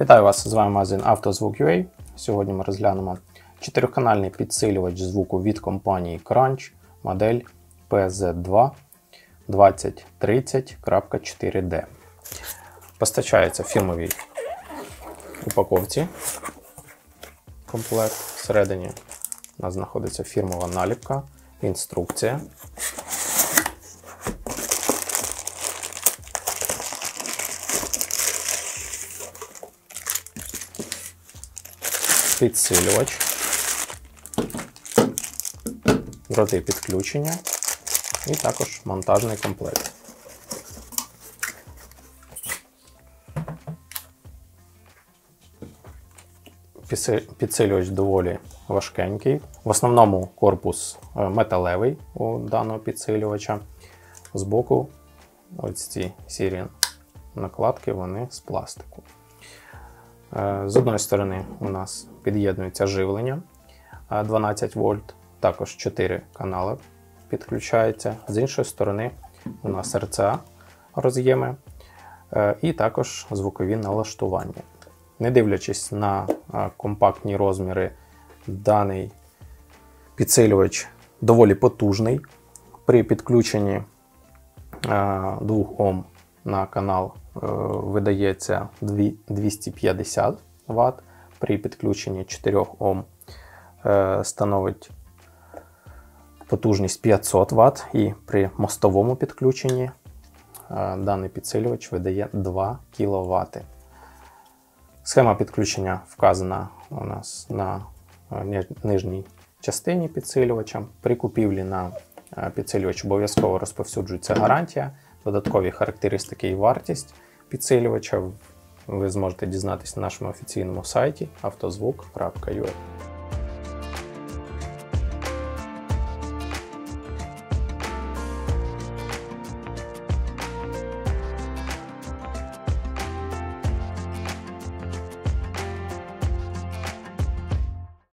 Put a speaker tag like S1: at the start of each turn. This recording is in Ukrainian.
S1: Вітаю вас! З вами магазин «Автозвук.UA». Сьогодні ми розглянемо чотириканальний підсилювач звуку від компанії Crunch модель PZ2 2030.4D. Постачається в фірмовій упаковці. Комплект. Всередині у нас знаходиться фірмова наліпка, інструкція. Підсилювач, дроти підключення і також монтажний комплект. Підсилювач доволі важкенький. В основному корпус е, металевий у даного підсилювача. Збоку ось ці сірі накладки вони з пластику. Е, з одної сторони, у нас під'єднується живлення 12 вольт, також 4 канали підключаються. З іншої сторони, у нас РЦА роз'єми е, і також звукові налаштування. Не дивлячись на е, компактні розміри, даний підсилювач доволі потужний. При підключенні 2 Ом на канал Е, видається 250 Вт. При підключенні 4 Ом е, становить потужність 500 Вт, і при мостовому підключенні е, даний підсилювач видає 2 кВт. Схема підключення вказана у нас на нижній частині підсилювача. При купівлі на підсилювач обов'язково розповсюджується гарантія, додаткові характеристики і вартість підсилювача ви зможете дізнатися на нашому офіційному сайті автозвук.ua.